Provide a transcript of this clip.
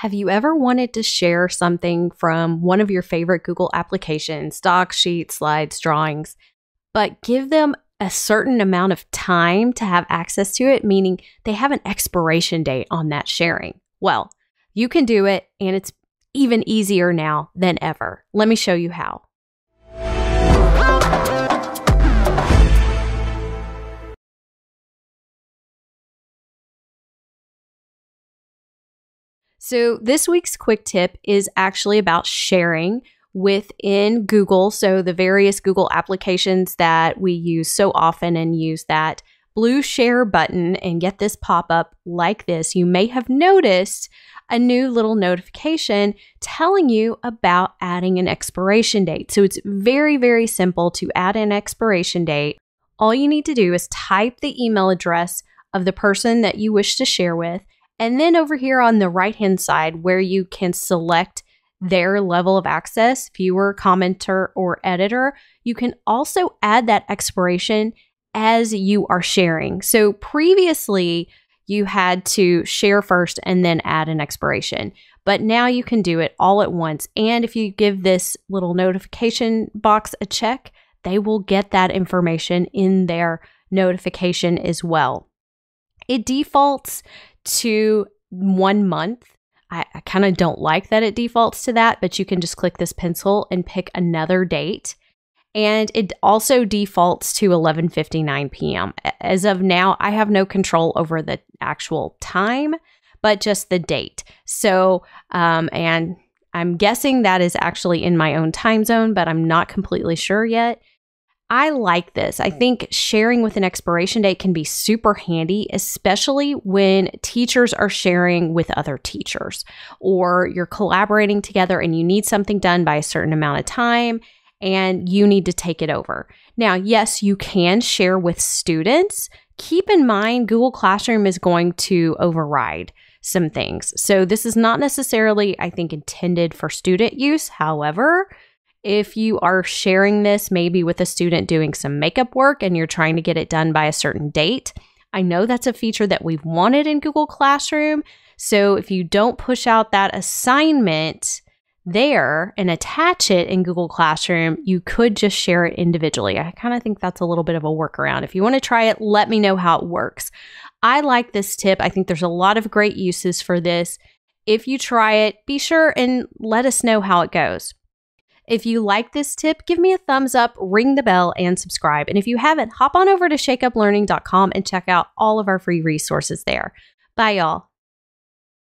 Have you ever wanted to share something from one of your favorite Google applications, docs, sheets, slides, drawings, but give them a certain amount of time to have access to it, meaning they have an expiration date on that sharing? Well, you can do it, and it's even easier now than ever. Let me show you how. So, this week's quick tip is actually about sharing within Google. So, the various Google applications that we use so often and use that blue share button and get this pop up like this, you may have noticed a new little notification telling you about adding an expiration date. So, it's very, very simple to add an expiration date. All you need to do is type the email address of the person that you wish to share with and then over here on the right hand side, where you can select their level of access, viewer, commenter, or editor, you can also add that expiration as you are sharing. So previously, you had to share first and then add an expiration. But now you can do it all at once. And if you give this little notification box a check, they will get that information in their notification as well. It defaults to one month. I, I kind of don't like that it defaults to that, but you can just click this pencil and pick another date. And it also defaults to 11:59 p.m. As of now, I have no control over the actual time, but just the date. So, um, and I'm guessing that is actually in my own time zone, but I'm not completely sure yet. I like this. I think sharing with an expiration date can be super handy, especially when teachers are sharing with other teachers or you're collaborating together and you need something done by a certain amount of time and you need to take it over. Now, yes, you can share with students. Keep in mind, Google Classroom is going to override some things. So, this is not necessarily, I think, intended for student use. However, if you are sharing this maybe with a student doing some makeup work and you're trying to get it done by a certain date, I know that's a feature that we've wanted in Google Classroom. So if you don't push out that assignment there and attach it in Google Classroom, you could just share it individually. I kind of think that's a little bit of a workaround. If you want to try it, let me know how it works. I like this tip. I think there's a lot of great uses for this. If you try it, be sure and let us know how it goes. If you like this tip, give me a thumbs up, ring the bell, and subscribe. And if you haven't, hop on over to shakeuplearning.com and check out all of our free resources there. Bye, y'all.